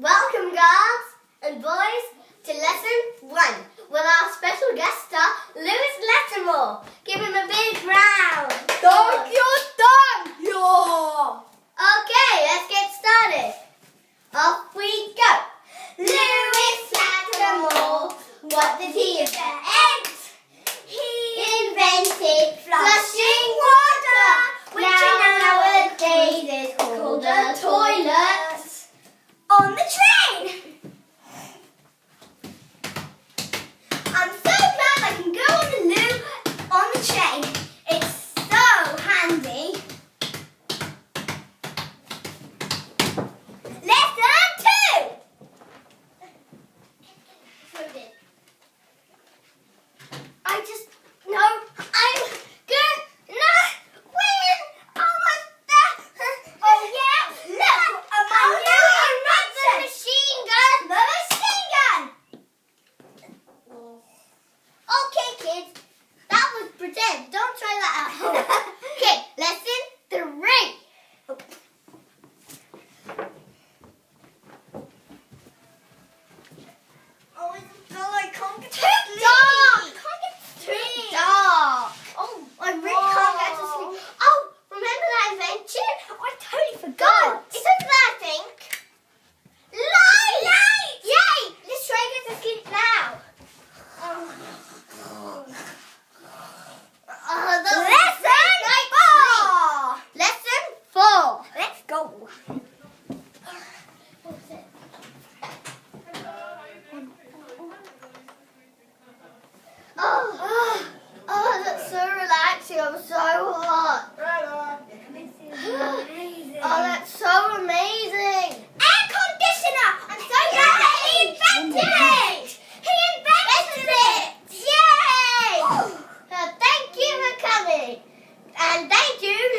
Welcome girls and boys to lesson one with our special guest Two! And thank you.